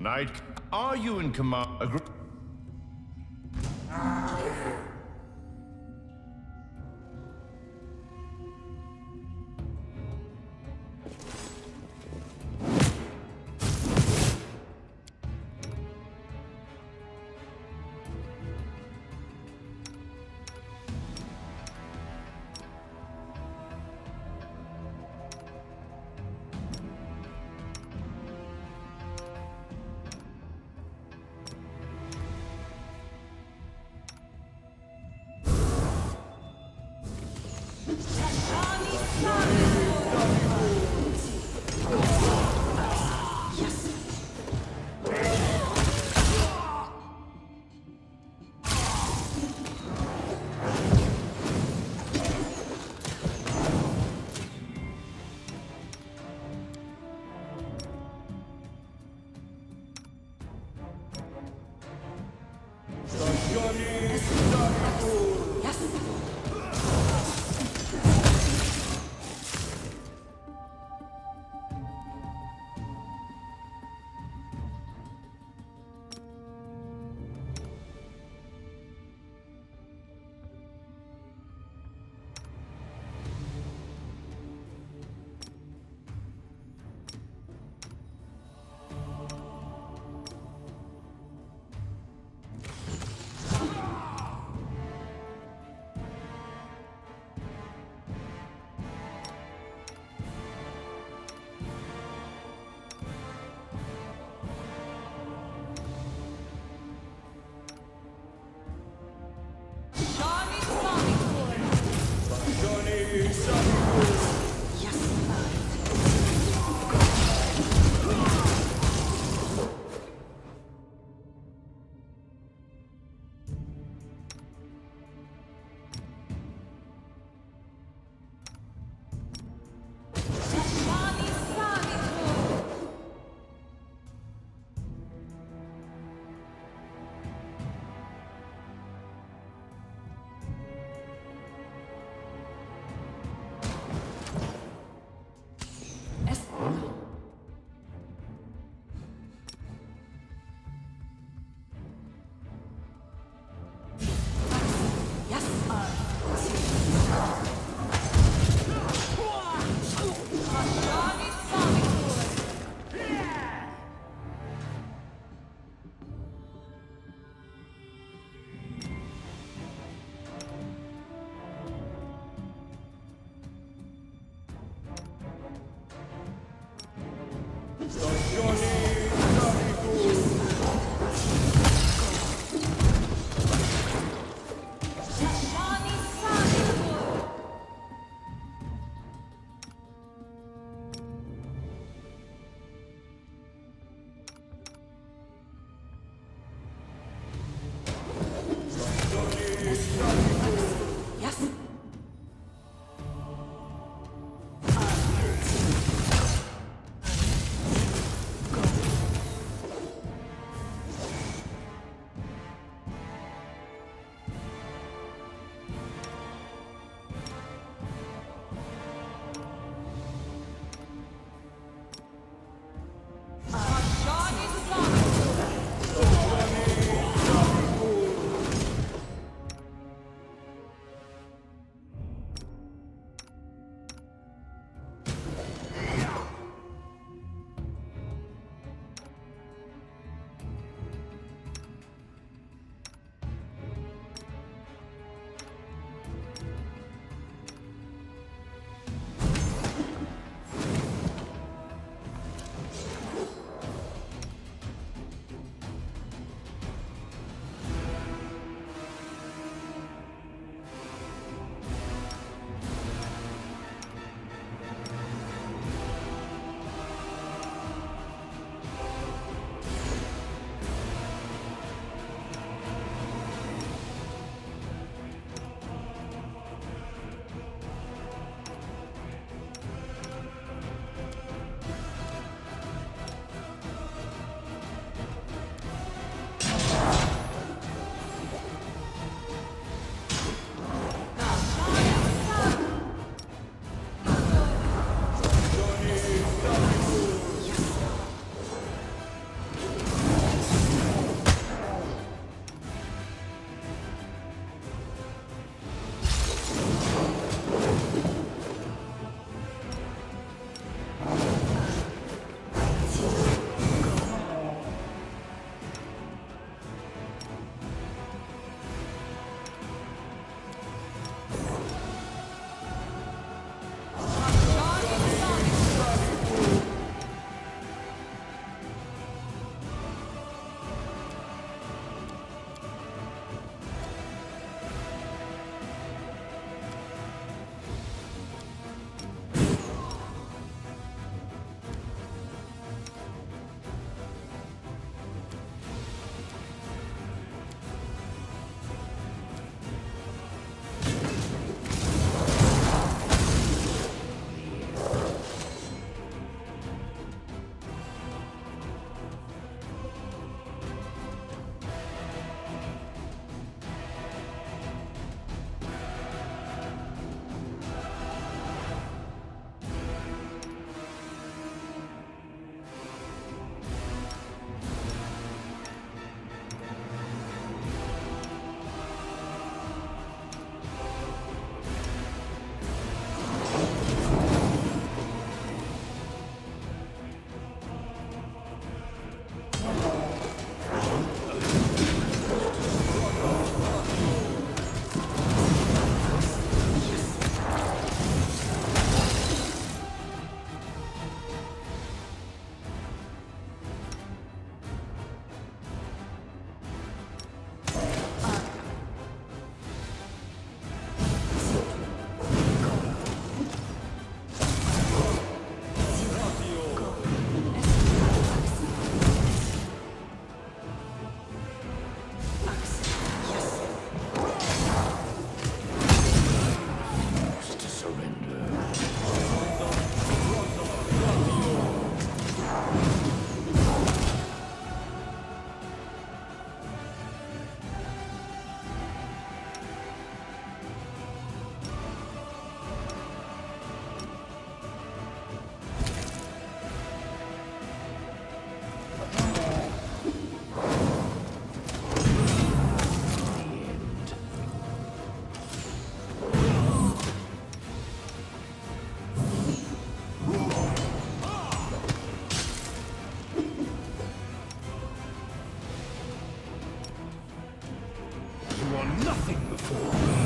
Knight, are you in command? Ah. Yes. this. nothing before.